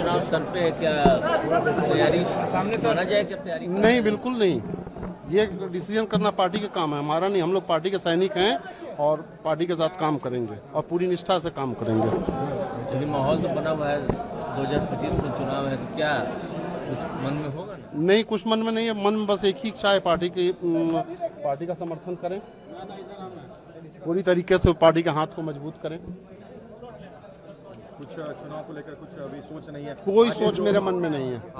चुनाव सर पे है क्या तैयारी माना जाए क्या तैयारी नहीं बिल्कुल नहीं। ये डिसीज़न करना पार्टी का काम है। हमारा नहीं हम लोग पार्टी के सैनिक हैं और पार्टी के साथ काम करेंगे और पूरी निष्ठा से काम करेंगे। माहौल तो बना हुआ है। 2025 में चुनाव है तो क्या कुछ मन में होगा ना? नहीं कुछ मन में नहीं है। मन में बस एक ही इच्छा है पार्टी की पार्टी का समर्थन करें। पूरी तरीके से पार्टी के हाथ को मज़बूत करें। कुछ चुनाव को लेकर कुछ अभी सोच नहीं है। कोई सोच मेरे मन में नहीं है।